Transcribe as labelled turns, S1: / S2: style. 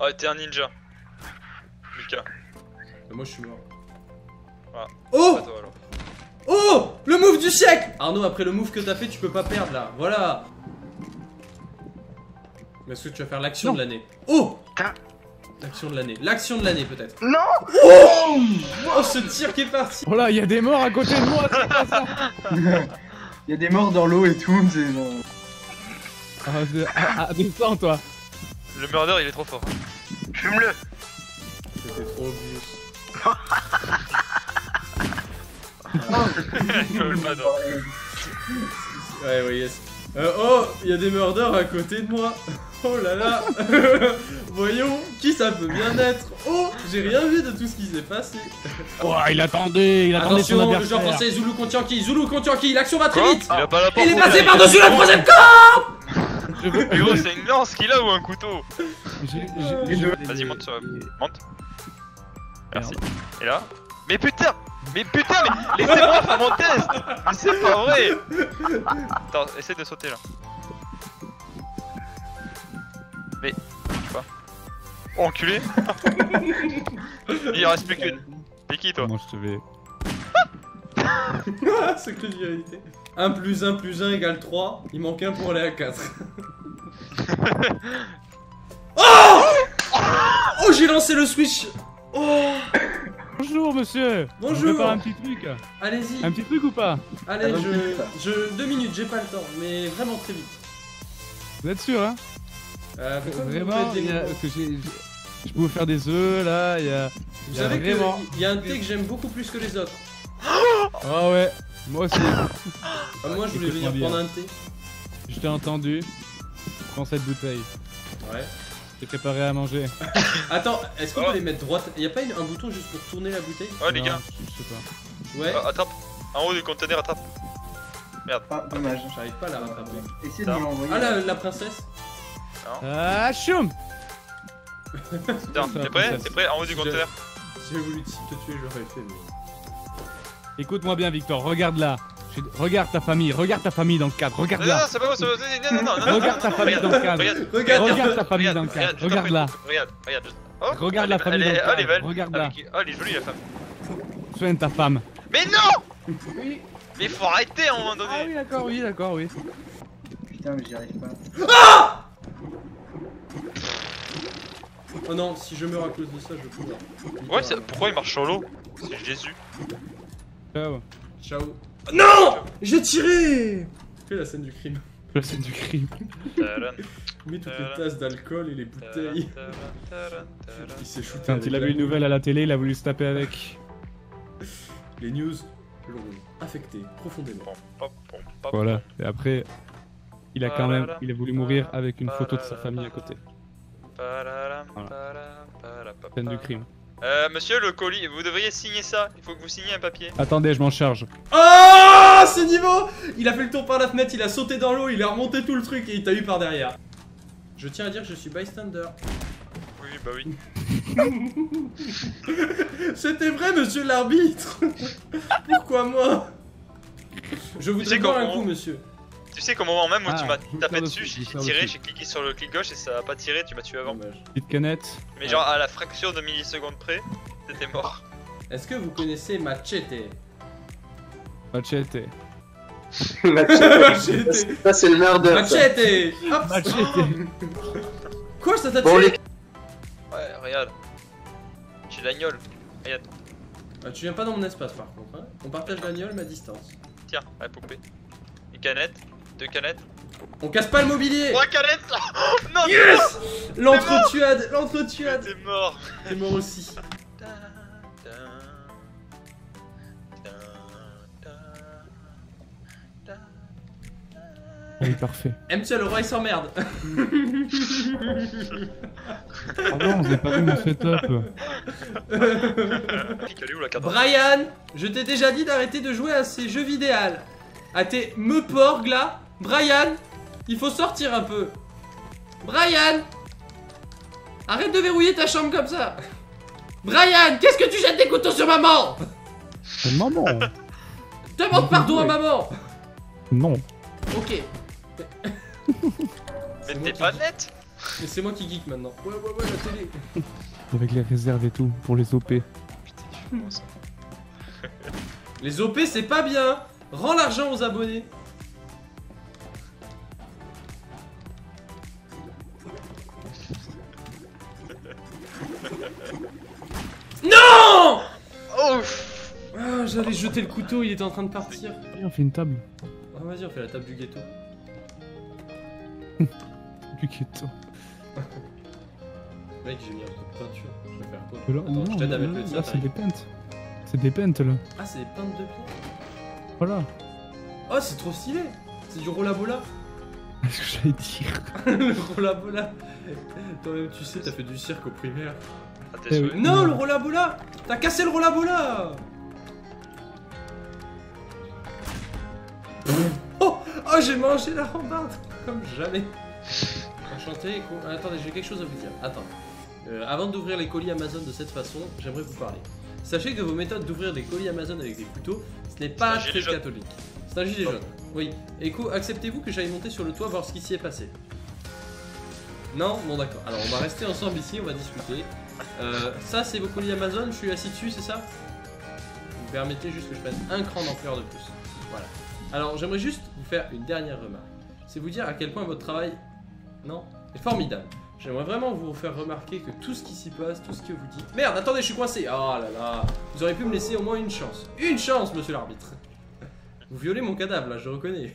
S1: Oh, t'es un ninja. Lucas.
S2: Moi je suis mort.
S1: Ah.
S2: Oh
S1: Attends, alors.
S2: Oh Le move du siècle Arnaud, après le move que t'as fait, tu peux pas perdre là. Voilà. Mais est-ce que tu vas faire l'action de l'année Oh. L'action de l'année. L'action de l'année peut-être.
S3: Non
S2: Oh Oh ce tir qui est parti
S4: Oh là, il y a des morts à côté de moi, c'est pas ça
S5: Il y a des morts dans l'eau et tout, c'est.
S4: Ah, de- ah, ah, descends toi
S1: Le murder, il est trop fort.
S3: Fume-le
S2: C'était trop obvious.
S1: Le.
S2: Ouais, ouais, yes. Euh, oh, il y a des murders à côté de moi. Oh là là. Voyons, qui ça peut bien être? Oh, j'ai rien vu de tout ce qui s'est passé.
S4: Oh, il attendait, il attendait son
S2: Attention, le
S4: adversaire.
S2: joueur français Zulu contre Yankee. Zulu contre Yankee, l'action va très vite.
S1: Il a pas la porte.
S2: Il est passé par-dessus la troisième corde
S4: Je veux-
S1: Mais gros, c'est une lance qu'il a ou un couteau
S5: deux.
S1: Vas-y, monte sur. Monte. Merci. Et là Mais putain Mais putain, mais laissez-moi faire mon test Mais c'est pas vrai Attends, essaie de sauter là. Mais. Je sais pas. Oh, enculé Il en reste plus qu'une. T'es qui toi
S4: Comment je te vais
S2: Secret de vérité. 1 plus 1 plus 1 égale 3. Il manque 1 pour aller à 4. oh Oh, j'ai lancé le switch Oh
S4: Bonjour monsieur
S2: Bonjour.
S4: On un petit truc
S2: Allez-y
S4: Un petit truc ou pas
S2: Allez, je, je... Deux minutes, j'ai pas le temps, mais vraiment très vite.
S4: Vous êtes sûr hein
S2: Euh,
S4: Vraiment
S2: des
S4: a- que Je peux vous faire des œufs là, il y a...
S2: Vous
S4: il y a
S2: savez
S4: vraiment...
S2: qu'il y a un thé que j'aime beaucoup plus que les autres.
S4: Ah ouais, moi aussi,
S2: Ah, moi, je voulais venir prendre un thé.
S4: je t'ai entendu. Prends cette bouteille,
S2: Ouais.
S4: t'es préparé à manger.
S2: Attends, est-ce qu'on
S1: Oh.
S2: peut les mettre droite? Y a pas une- un bouton juste pour tourner la bouteille?
S1: Oh les gars,
S4: Je sais pas.
S2: Ouais.
S1: Ah, attrape En haut du conteneur, attrape
S5: Ah, dommage.
S2: J'arrive pas à la rattraper.
S5: Essayez de l'envoyer.
S2: Ah, la, la princesse?
S4: Ah, choum
S1: Putain, t'es prêt? T'es prêt? En haut du conteneur
S2: Si j'avais voulu te te tuer, j'aurais fait, mais.
S4: Écoute-moi bien Victor, regarde là. Regarde ta famille, regarde ta famille dans le cadre, regarde
S1: Non, non,
S4: là.
S1: c'est pas bon, c'est pas bon, non, non, non, non,
S4: Regarde ta famille dans le cadre.
S1: Regarde,
S4: ta famille dans le
S1: regarde,
S4: cadre, regarde là.
S1: Regarde, regarde. Oh,
S4: Regarde
S1: elle
S4: la famille dans le
S1: Oh, elle est
S4: cadre,
S1: belle
S4: regarde là.
S1: Oh, elle est jolie la femme
S4: Soigne ta femme.
S1: Mais non Mais faut arrêter à un moment
S4: Ah oui
S1: donné
S4: d'accord, oui d'accord, oui.
S5: Putain, mais j'y arrive pas.
S2: Oh non, si je meurs à cause de ça, je cours.
S1: Ouais, c'est- pourquoi il marche sur l'eau? C'est Jésus
S4: Ciao.
S2: Ciao. Non J'ai tiré Fais la scène du crime.
S4: La scène du crime.
S1: Taran,
S2: Mets toutes les tasses d'alcool et les bouteilles. Il s'est shooté
S4: Quand il a vu une nouvelle à la télé, il a voulu se taper avec.
S2: Les news l'ont affecté profondément.
S4: Voilà. Et après, il a quand même, il a voulu mourir avec une photo de sa famille à côté. Voilà. Scène du crime.
S1: Euh, monsieur le colis, vous devriez signer ça. Il faut que vous signiez un papier.
S4: Attendez, je m'en charge.
S2: Oh Ce niveau Il a fait le tour par la fenêtre, il a sauté dans l'eau, il a remonté tout le truc et il t'a eu par derrière. Je tiens à dire que je suis bystander.
S1: Oui, bah oui.
S2: C'était vrai, monsieur l'arbitre Pourquoi moi? Je voudrais boire un coup, monsieur.
S1: Tu sais qu'au moment même où
S4: Ah,
S1: tu m'as
S4: je vous
S1: tapé dessus, j'ai tiré, j'ai cliqué sur le clic gauche et ça a pas tiré, tu m'as tué avant.
S4: Petite canette.
S1: Mais genre à la fraction de milliseconde près, t'étais mort.
S2: Est-ce que vous connaissez Machete?
S4: Machete.
S2: Machete
S6: Ça, c'est le murder.
S2: Machete Hop
S4: Machete.
S2: Quoi, ça t'a
S6: Bon,
S2: tué?
S6: Les...
S1: Ouais, regarde. J'ai l'agneau. Regarde.
S2: Ah, Tu viens pas dans mon espace par contre, hein On partage l'agneau, ma distance.
S1: Tiens, la poupée. Une canette, deux canettes.
S2: On casse pas le mobilier
S1: Trois canettes là Non
S2: Yes L'entretuade L'entretuade
S1: T'es mort
S2: T'es mort aussi.
S4: Oui, parfait.
S2: M. le roi il s'emmerde.
S4: Ah non, vous avez pas vu mon setup.
S2: Brian, je t'ai déjà dit d'arrêter de jouer à ces jeux vidéo. À tes me porg là. Brian, il faut sortir un peu. Brian Arrête de verrouiller ta chambre comme ça. Brian, qu'est-ce que tu jettes des couteaux sur maman?
S4: C'est maman.
S2: Demande pardon à maman.
S4: Non.
S2: Ok.
S1: Mais
S2: C'est moi
S1: t'es
S2: qui-
S1: pas net
S2: Mais c'est moi qui geek maintenant. Ouais, ouais, ouais, la télé.
S4: Avec les réserves et tout, pour les OP.
S1: Putain, tu fous ça.
S2: Les OP, c'est pas bien. Rends l'argent aux abonnés. J'allais jeter le couteau, il était en train de partir.
S4: Viens, on fait une table.
S2: Ah, vas-y, on fait la table du ghetto.
S4: Du ghetto.
S2: Mec, j'ai mis un peu de peinture. Je vais faire quoi
S4: là,
S2: Attends,
S4: non,
S2: je t'aide à mettre le tien,
S4: là, c'est des peintes. C'est des peintes là.
S2: Ah, c'est des peintes de pierre.
S4: Voilà.
S2: Oh, c'est trop stylé. C'est du rolla bola.
S4: Qu'est-ce que j'allais dire
S2: le rolla bola. Toi-même, tu sais, t'as fait du cirque au primaire.
S1: Ah,
S4: Eh oui.
S2: Non, le rolla bola T'as cassé le rolla bola Oh Oh, j'ai mangé la rambarde Comme jamais. Enchanté, co- ah, Attendez, j'ai quelque chose à vous dire. Attends. Euh, avant d'ouvrir les colis Amazon de cette façon, j'aimerais vous parler. Sachez que vos méthodes d'ouvrir des colis Amazon avec des couteaux, ce n'est pas
S1: un
S2: très
S1: jaune.
S2: catholique. C'est un gilet jaune. Oui. Écho, acceptez-vous que j'aille monter sur le toit voir ce qui s'y est passé? Non? Bon d'accord. Alors on va rester ensemble ici, on va discuter. Euh, ça c'est vos colis Amazon, je suis assis dessus, c'est ça? Vous me permettez juste que je prenne un cran d'ampleur de plus. Voilà. Alors j'aimerais juste vous faire une dernière remarque. C'est vous dire à quel point votre travail, non, est formidable. J'aimerais vraiment vous faire remarquer que tout ce qui s'y passe, tout ce que vous dites... Merde, attendez, je suis coincé Oh là là Vous auriez pu me laisser au moins une chance. Une chance, monsieur l'arbitre Vous violez mon cadavre, là, je reconnais.